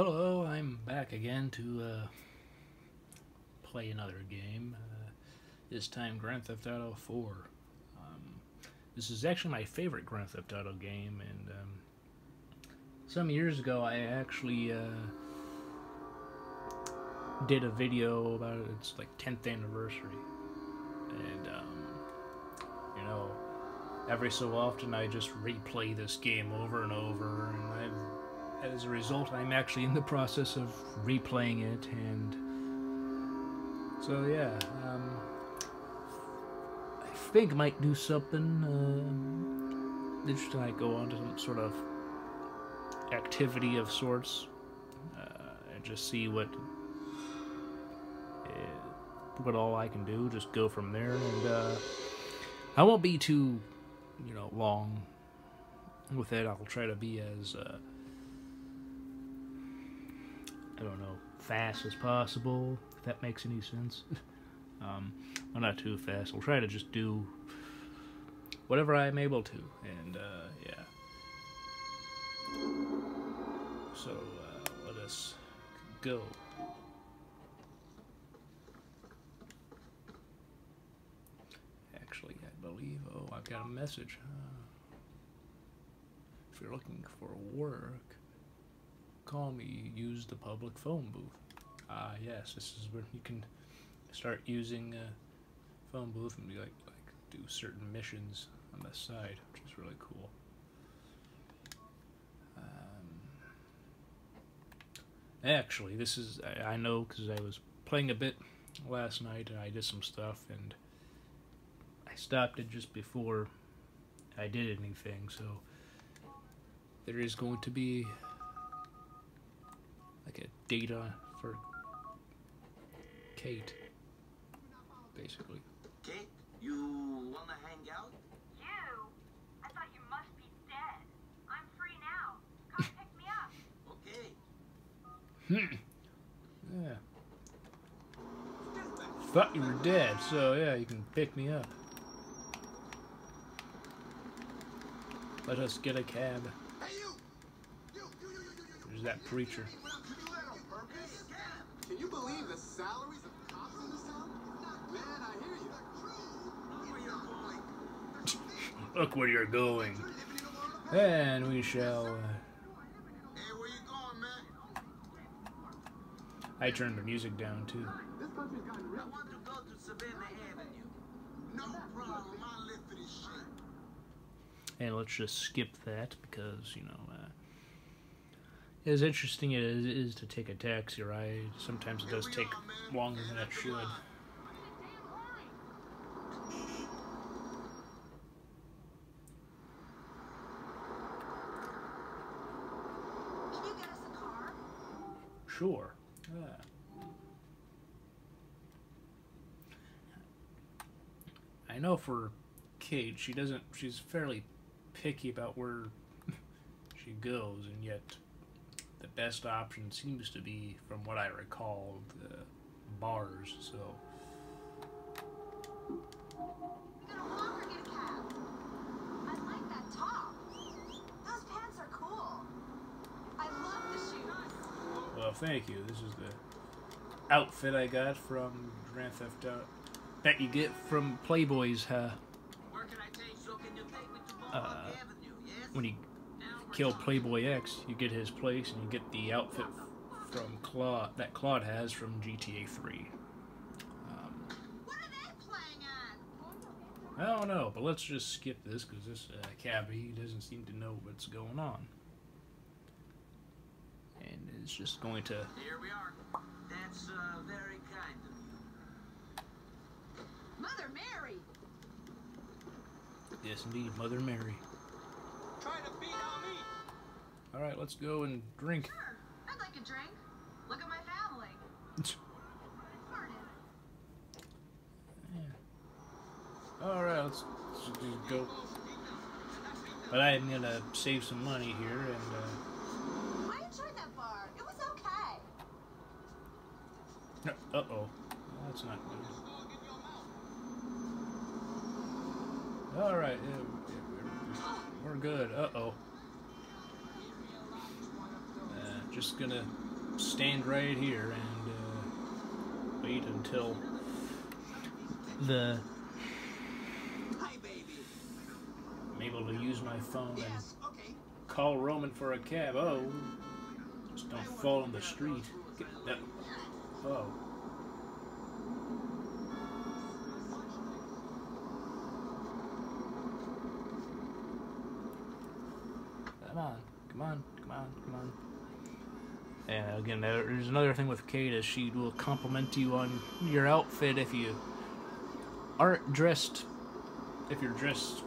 Hello, I'm back again to uh, play another game. Uh, this time, Grand Theft Auto 4. Um, this is actually my favorite Grand Theft Auto game, and um, some years ago, I actually uh, did a video about its like 10th anniversary, and um, you know, every so often I just replay this game over and over, and I've as a result, I'm actually in the process of replaying it, and so yeah, um, I think I might do something. Uh, just like go on to some sort of activity of sorts, uh, and just see what uh, what all I can do. Just go from there, and uh, I won't be too, you know, long with it. I'll try to be as uh, I don't know, fast as possible, if that makes any sense. um, well, not too fast. I'll try to just do whatever I'm able to, and uh, yeah. So uh, let us go. Actually, I believe. Oh, I've got a message. Uh, if you're looking for work call me, use the public phone booth. Ah, uh, yes, this is where you can start using a phone booth and be like, like do certain missions on the side, which is really cool. Um, actually, this is, I, I know because I was playing a bit last night and I did some stuff and I stopped it just before I did anything, so there is going to be data for Kate, basically. Kate, you wanna hang out? You? I thought you must be dead. I'm free now. Come pick me up. Okay. Hmm. Yeah. Thought you were dead, so yeah, you can pick me up. Let us get a cab. There's that preacher. Can you believe the salaries of cops in this town? Man, I hear you. Look where you're going. And we shall. Uh, Hey, where you going, man? I turned the music down too. This country's gotten I want to go to Savannah Avenue. No problem, I'll live for this shit. And let's just skip that because, you know, uh, as interesting as it is to take a taxi ride, sometimes it does take longer than it should. Can you get us a car? Sure. Yeah. I know for Kate, she doesn't. She's fairly picky about where she goes, and yet the best option seems to be, from what I recall, the bars. So You gonna walk or get a cab? I like that top. Those pants are cool. I love the shoes. Well, thank you. This is the outfit I got from Grand Theft Auto. That you get from Playboy's uh, Where can I take so can you take me to Mohawk Uh, when you Now we're kill. Playboy X. You get his place, and you get the outfit from Claude that Claude has from GTA 3. Um, What are they playing at? I don't know, but let's just skip this because this uh, cabbie doesn't seem to know what's going on, and it's just going to. Here we are. That's uh, very kind of you. Mother Mary. Yes, indeed, Mother Mary. Trying to beat on me. All right, let's go and drink. Sure. I'd like a drink. Look at my family. Pardon. All right, let's, let's just go. But I'm gonna save some money here, and uh, I enjoyed that bar. It was okay. uh oh, that's not good. All right, yeah, yeah, we're, good. Uh oh. Uh, just gonna stand right here and uh, wait until the I'm able to use my phone and call Roman for a cab. Oh, just don't fall in the street. Get that. Oh. Come on, come on, come on, come on. And again, there's another thing with Kate is she will compliment you on your outfit if you aren't dressed. If you're dressed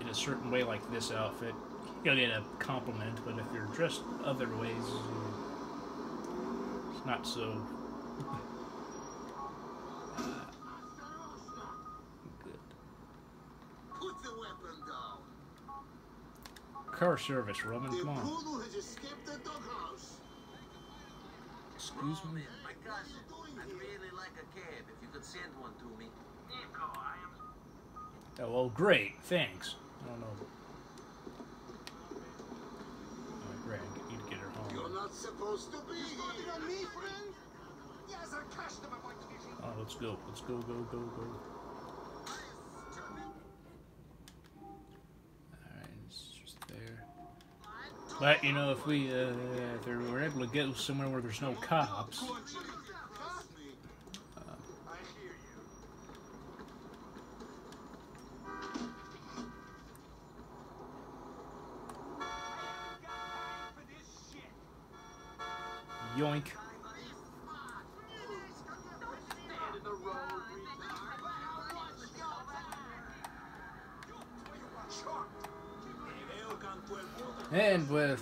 in a certain way, like this outfit, you'll get a compliment. But if you're dressed other ways, it's not so Car service, Roman. Come on. poodle has escaped the doghouse. Excuse me. My cousin. I'd really like a cab if you could send one to me. Niko, I am. Oh, well, great. Thanks. I don't know. Oh, great. I need to get her home. You're home. not supposed to be here. on me, friend? Yes, a customer might be. Oh, let's go. Let's go, go, go, go. But, you know, if we, uh, if we were able to go somewhere where there's no cops,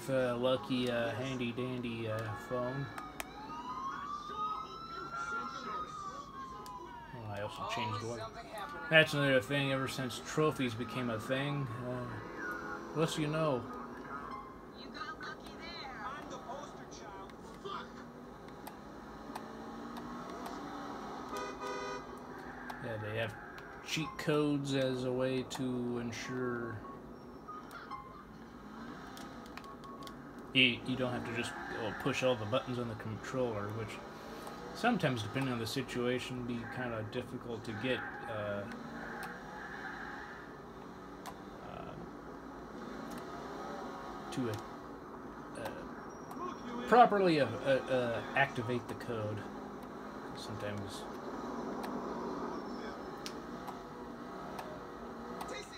With uh, lucky uh, handy dandy uh, phone. Oh, I also changed what. That's another thing. Ever since trophies became a thing, uh, lets you know. Yeah, they have cheat codes as a way to ensure you, you don't have to just uh, push all the buttons on the controller, which sometimes, depending on the situation, be kind of difficult to get. Uh, uh, to uh, properly uh, uh, uh, activate the code. Sometimes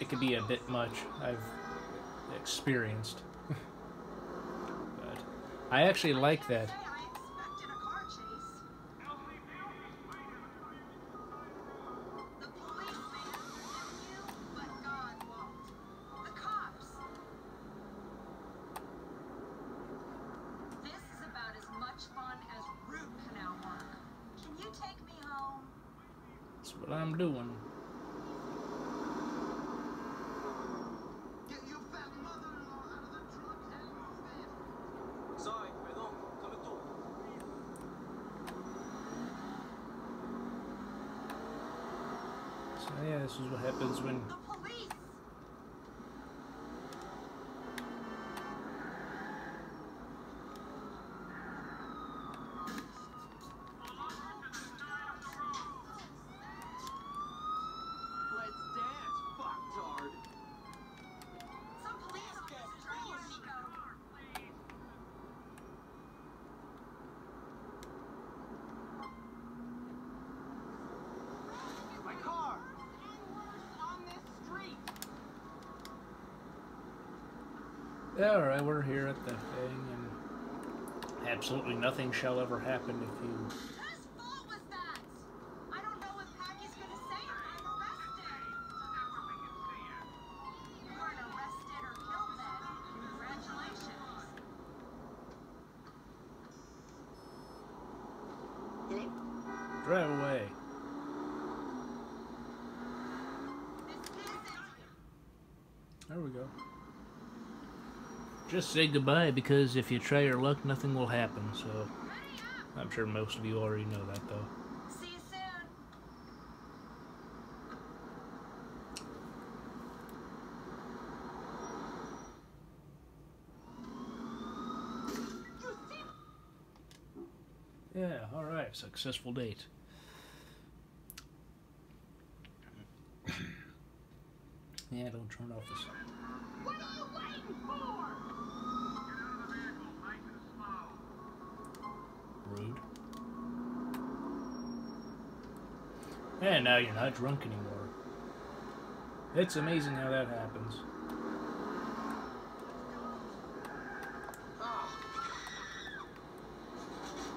it could be a bit much. I've experienced. I actually like that. Yeah, this is what happens when yeah, all right, we're here at the thing, and absolutely nothing shall ever happen if you. Whose fault was that? I don't know what Packie's gonna say if I'm arrested. You weren't arrested or killed then. Congratulations. Drive away. There we go. Just say goodbye because if you try your luck, nothing will happen. So I'm sure most of you already know that, though. See you soon. Yeah, alright, successful date. yeah, don't turn off this. What And now you're not drunk anymore. It's amazing how that happens.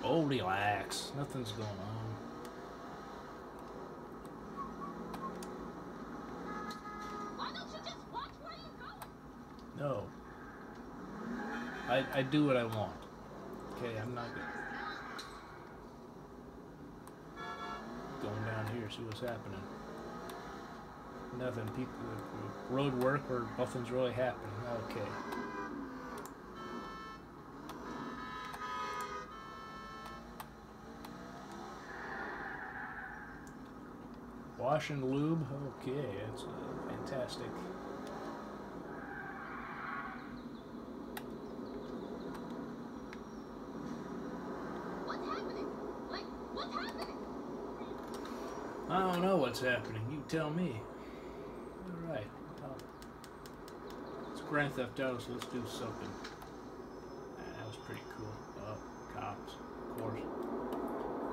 Oh, relax. Nothing's going on. Why don't you just watch where you're going? No. I, I do what I want. Okay, I'm not gonna... Going down here, see what's happening. Nothing. People, road work or nothing's really happening. Okay. Wash and lube. Okay, that's uh, fantastic. What's happening? Like, what's happening? I don't know what's happening. You tell me. All right. Well, it's Grand Theft Auto, so let's do something. That was pretty cool. Oh, cops, of course.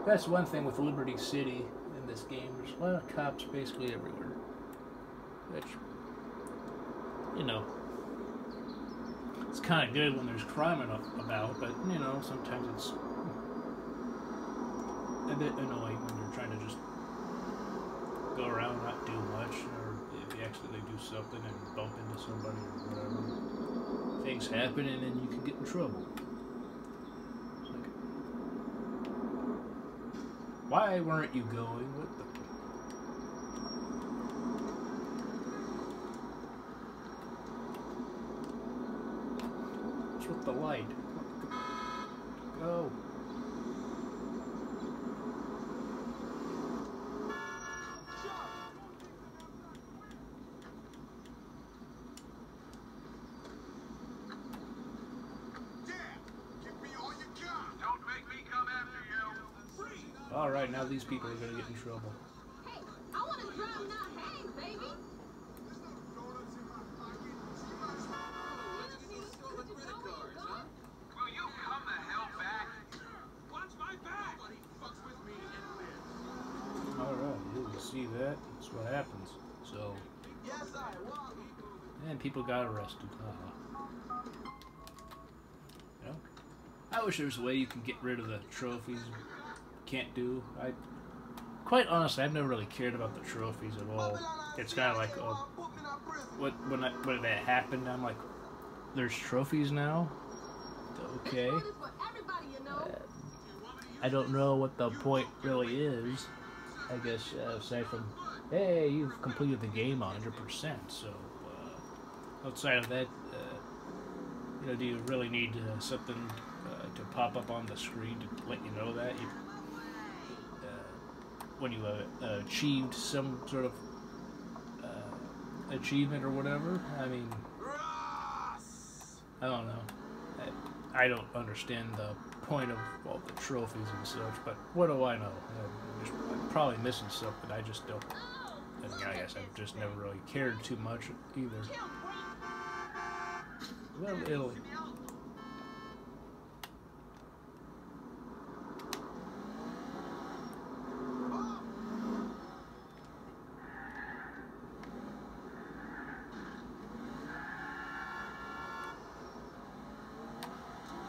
That's one thing with Liberty City in this game. There's a lot of cops basically everywhere. Which, you know, it's kind of good when there's crime enough about, but you know, sometimes it's a bit annoying when you're trying to just go around not do much, or if you accidentally do something and bump into somebody or whatever, things happen and then you can get in trouble. Like, why weren't you going? What the? What's with the light? Go. Yeah, give me all you got. Don't make me come after you. All right, now these people are gonna get in trouble. Hey, I want to drive, not hang, baby. There's no donuts in my pocket. She might as well. Could you tell where you're going? Will you come the hell back? Watch my back. Fucks with me and lives. All right, you see that? That's what happens. So, and people got arrested. Haha. You know, I wish there was a way you can get rid of the trophies. Can't do. I, quite honestly, I've never really cared about the trophies at all. It's kind of like, oh, what when I, when that happened, I'm like, there's trophies now. Okay. This is for everybody, you know. I don't know what the point really is. I guess uh, aside from, hey, you've completed the game 100%. So uh, outside of that, uh, you know, do you really need uh, something uh, to pop up on the screen to let you know that you, when you achieved some sort of achievement or whatever? I mean, I don't know. I, I don't understand the point of all the trophies and such, but what do I know? Just, I'm probably missing stuff, but I just don't. I, guess I've just never really cared too much either. Well, it'll.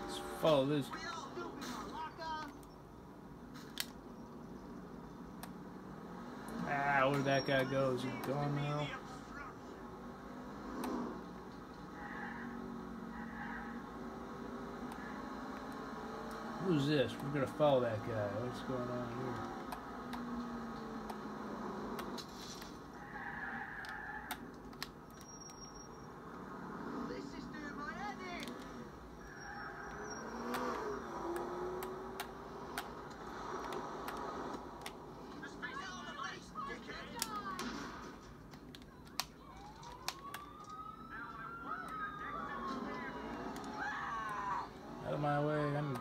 Let's follow this. Ah, where'd that guy go? Is he gone now? Who's this? We're gonna follow that guy. What's going on here? my way. I'm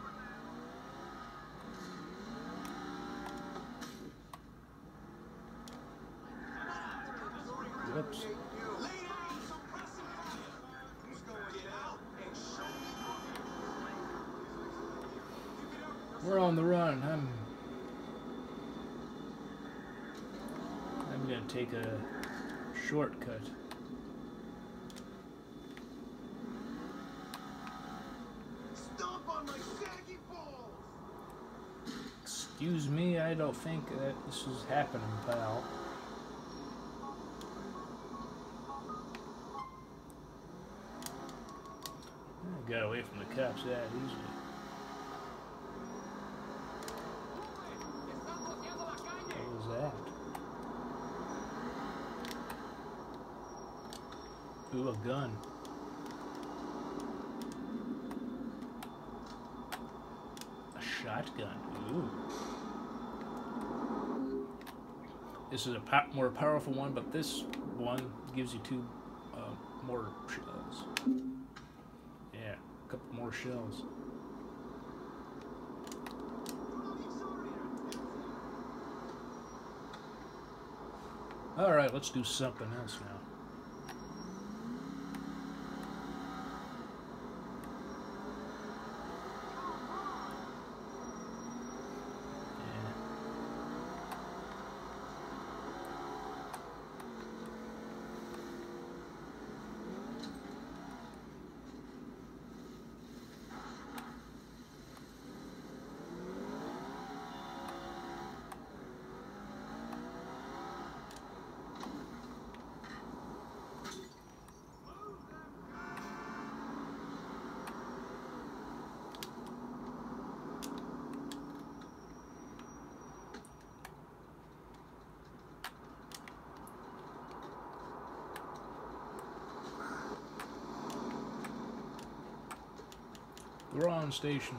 We're on the run. I'm I'm gonna take a shortcut. I don't think that this is happening, pal. I got away from the cops that easily. What was that? Ooh, a gun. A shotgun. Ooh. This is a po- more powerful one, but this one gives you two uh, more shells. Yeah, a couple more shells. All right, let's do something else now. Yeah. On station.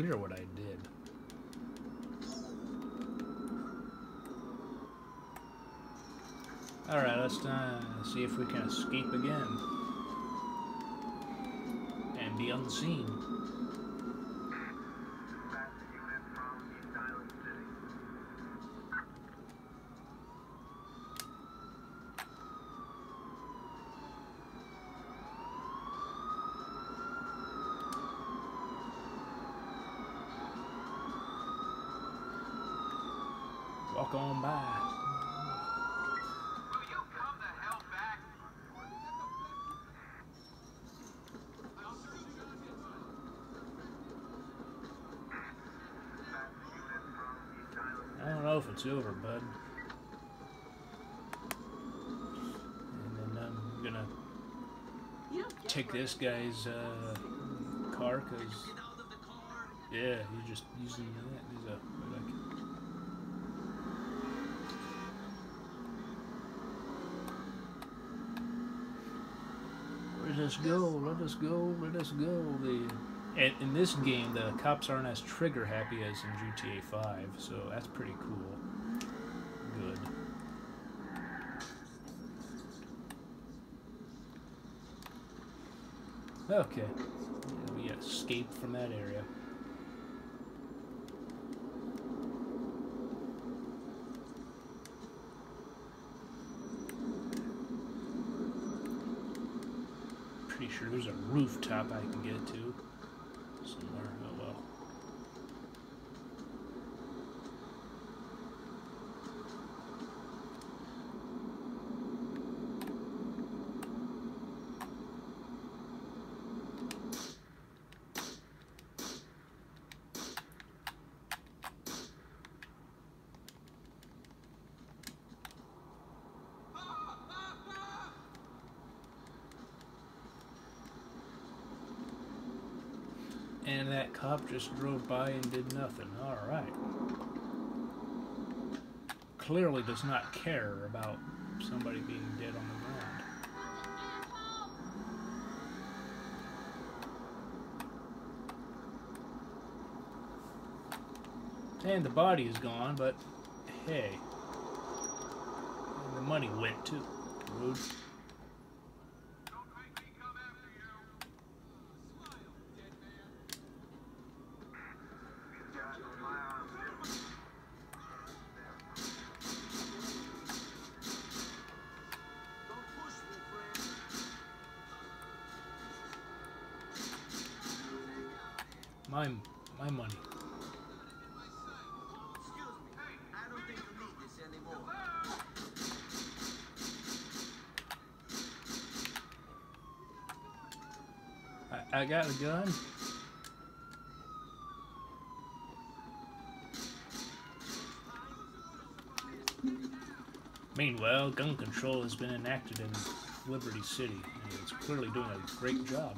Clear what I did. Alright, let's uh, see if we can escape again. And be on Walk on by. I don't know if it's over, bud. And then I'm gonna take this guy's uh, car car. yeah, he's just using that. He's a like, Let us go, let us go, let us go. The and in this game, the cops aren't as trigger happy as in GTA 5, so that's pretty cool. Good. Okay. We escaped from that area. Pretty sure there's a rooftop I can get to somewhere. Oh well. And that cop just drove by and did nothing. All right. clearly does not care about somebody being dead on the ground. And the body is gone, but hey. And the money went too. Rude. Gun. Meanwhile, gun control has been enacted in Liberty City, and it's clearly doing a great job.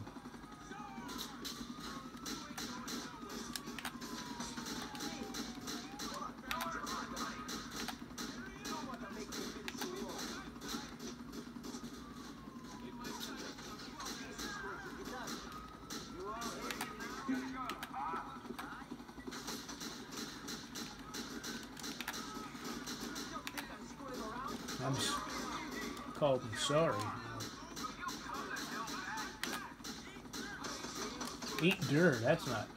I'm called me sorry. Eat dirt. That's not.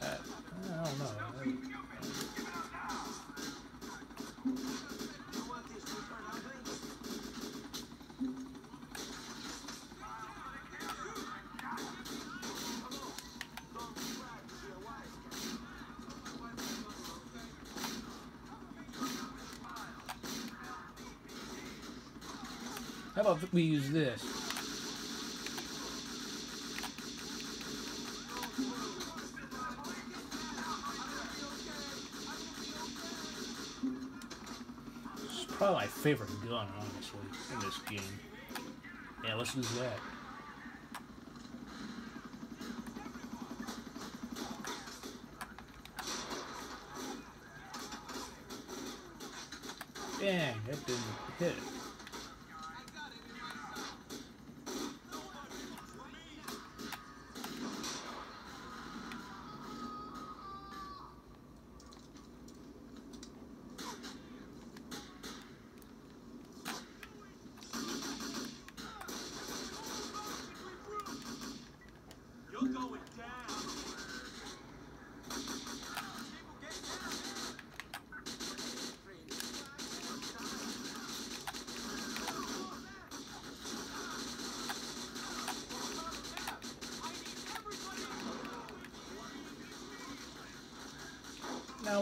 Favorite gun, honestly, in this game. Yeah, let's use that. Dang, that didn't hit.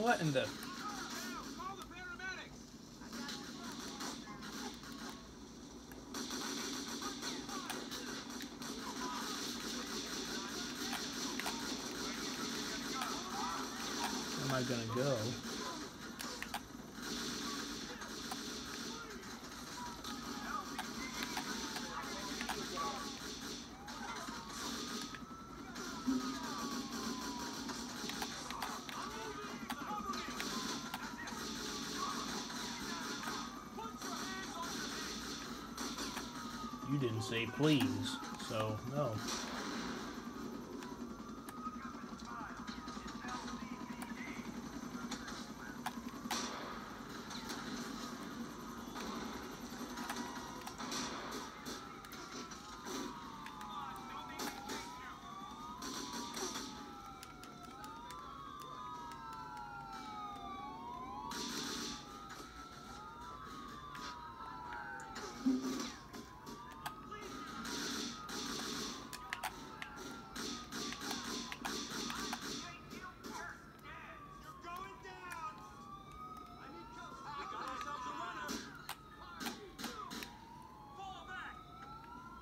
What in the... Am I gonna go? Please, so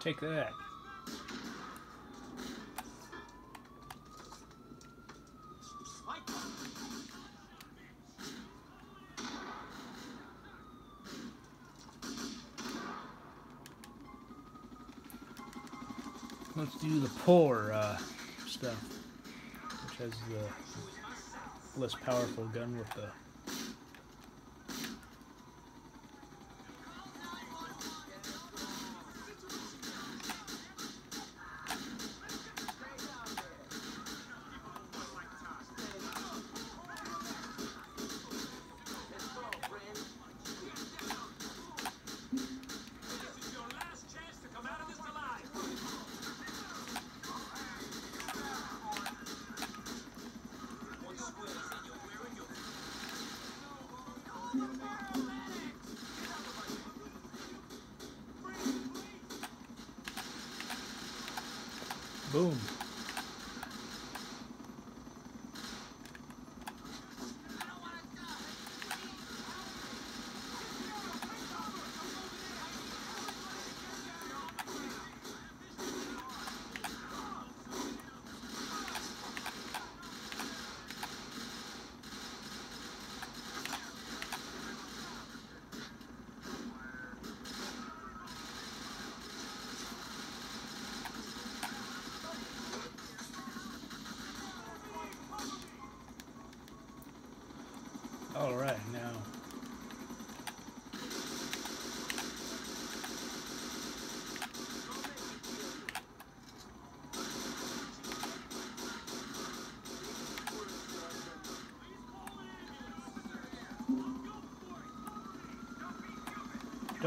Take that. Let's do the poor uh, stuff, which has the less powerful gun with the Boom.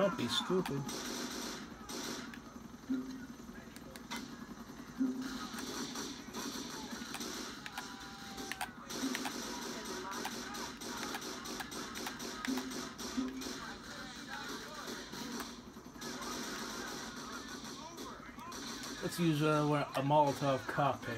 Don't be stupid. Let's use uh, a Molotov cocktail.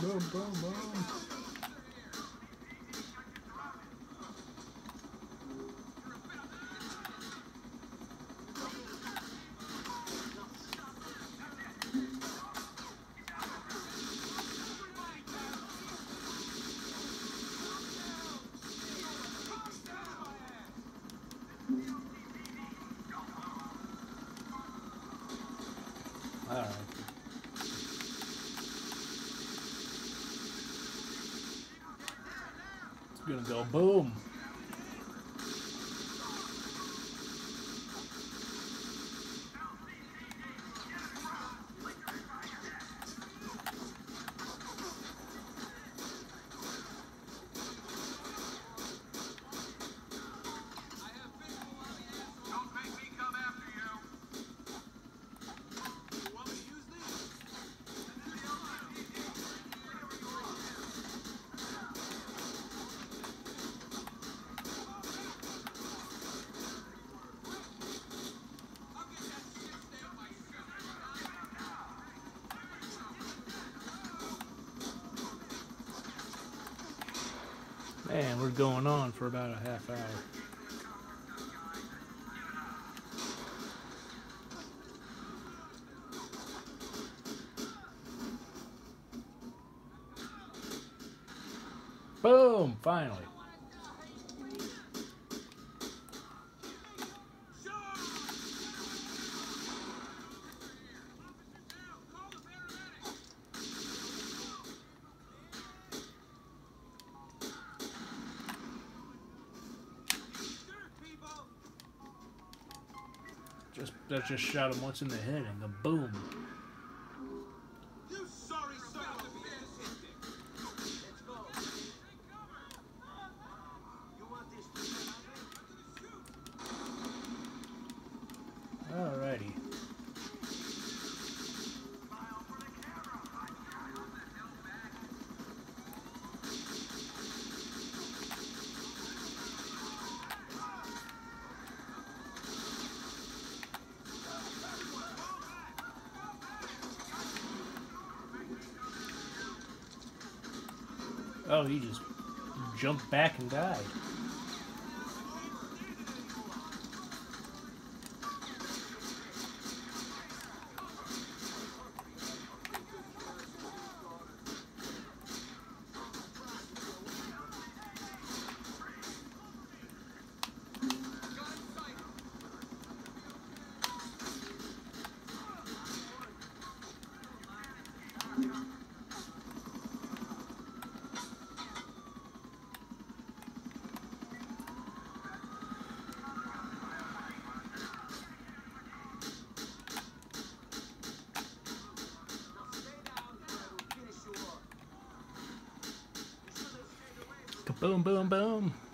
Boom, boom, boom, gonna go boom. Man, we're going on for about a half hour. Boom! Finally. Just shot him once in the head and go boom. Oh, he just jumped back and died. Kaboom, boom, boom.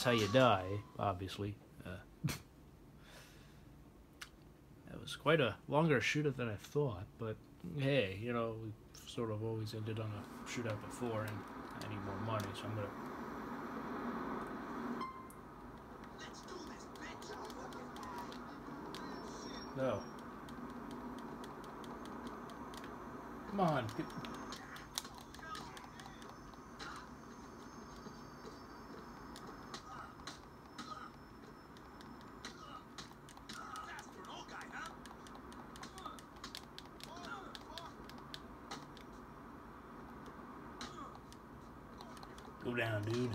That's how you die, obviously. Uh, that was quite a longer shootout than I thought, but hey, you know, we sort of always ended on a shootout before, and I need more money, so I'm gonna. No. Come on. Get... Fast for an old guy, huh? Go down, dude.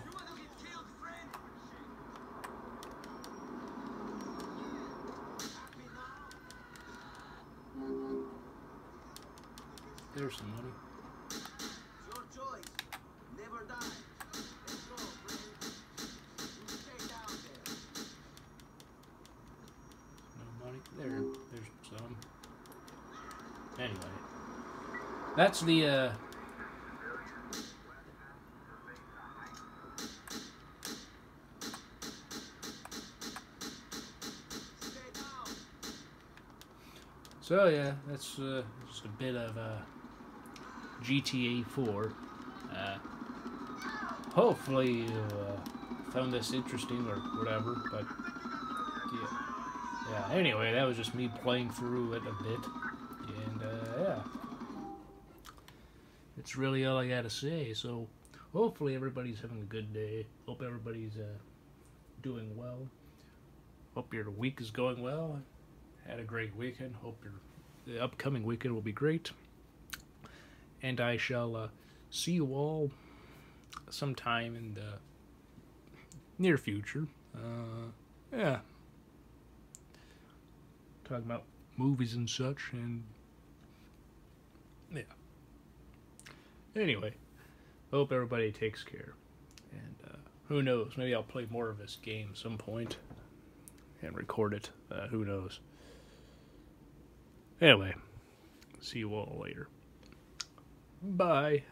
There's some money. No money. There, there's some. Anyway, that's the uh. So yeah, that's uh, just a bit of uh, GTA 4. Uh, hopefully you uh, found this interesting or whatever, but yeah. Yeah. Anyway, that was just me playing through it a bit, and uh, yeah, it's really all I gotta say. So hopefully everybody's having a good day. Hope everybody's uh, doing well. Hope your week is going well had a great weekend. Hope your the upcoming weekend will be great. And I shall uh, see you all sometime in the near future. Uh, yeah. Talking about movies and such, and yeah. Anyway, hope everybody takes care. And uh, who knows? Maybe I'll play more of this game some point and record it. Uh, who knows? Anyway, see you all later. Bye.